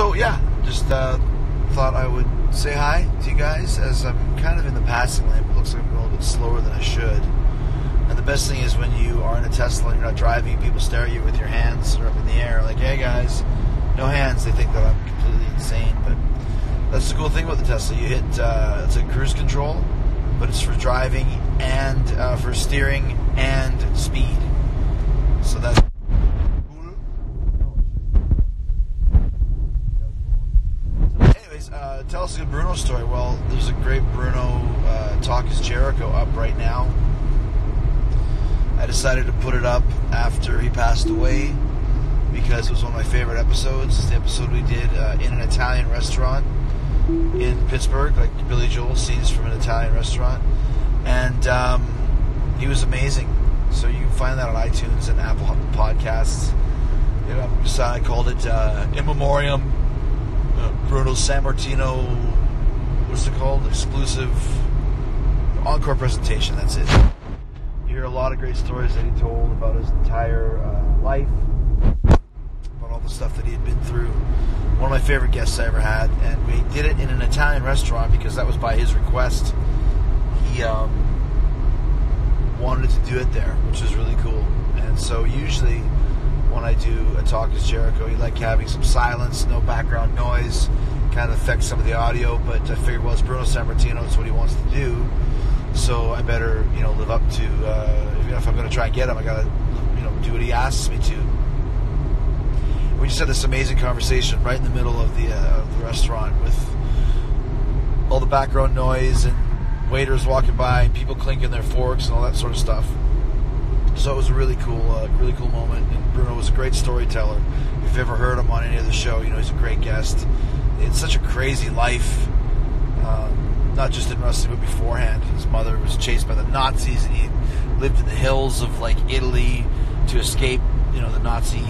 So yeah, just uh, thought I would say hi to you guys as I'm kind of in the passing lane. It looks like I'm going a little bit slower than I should. And the best thing is when you are in a Tesla and you're not driving, people stare at you with your hands up in the air, like, "Hey guys, no hands." They think that I'm completely insane, but that's the cool thing about the Tesla. You hit uh, it's a cruise control, but it's for driving and uh, for steering and speed. So that's cool. Anyways, uh, tell us a good Bruno story. Well, there's a great Bruno uh, Talk is Jericho up right now. I decided to put it up after he passed away because it was one of my favorite episodes. It's the episode we did uh, in an Italian restaurant in Pittsburgh, like Billy Joel scenes from an Italian restaurant, and um, he was amazing. So you can find that on iTunes and Apple Podcasts. You know, I called it uh, In Memoriam, uh, Sammartino, What's it called? Exclusive encore presentation. That's it. You hear a lot of great stories that he told about his entire uh, life, about all the stuff that he had been through. One of my favorite guests I ever had, and we did it in an Italian restaurant because that was by his request. He um, wanted to do it there, which is really cool. And so usually when I do a Talk Is Jericho, you like having some silence, no background noise, kind of affects some of the audio. But I figured, well, it's Bruno Sammartino, it's what he wants to do, so I better, you know, live up to. Uh, you know, if I'm going to try and get him, I got to, you know, do what he asks me to. We just had this amazing conversation right in the middle of the uh, of the restaurant with all the background noise and waiters walking by and people clinking their forks and all that sort of stuff. So it was a really cool, uh, really cool moment. And Bruno was a great storyteller. If you've ever heard him on any of the show, you know he's a great guest. It's such a crazy life, um, not just in wrestling but beforehand. His mother was chased by the Nazis, and he lived in the hills of like Italy to escape, you know, the Nazi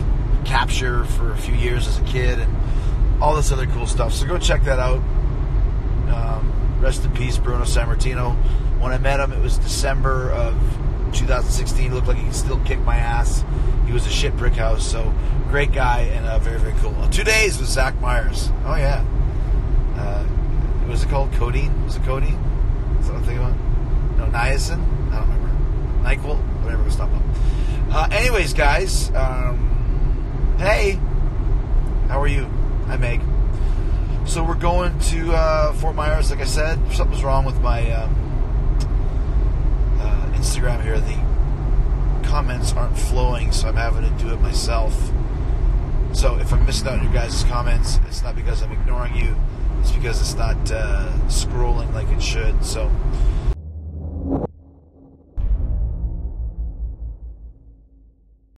capture for a few years as a kid, and all this other cool stuff. So go check that out. Um, rest in peace, Bruno Sammartino. When I met him, it was December of 2016. He looked like he could still kick my ass. He was a shit brick house. So great guy and uh, very very cool. Two days with Zach Myers. Oh yeah. Uh, was it called? Codeine? Was it codeine? Is that what I'm thinking about? No, niacin? I don't remember. Nyquil? Whatever. Stop. Uh, anyways, guys. Um, hey, how are you? Hi, Meg. So we're going to uh, Fort Myers. Like I said, something's wrong with my um, Instagram here. The comments aren't flowing, so I'm having to do it myself. So if I'm missing out on your guys' comments, it's not because I'm ignoring you. It's because it's not uh, scrolling like it should. So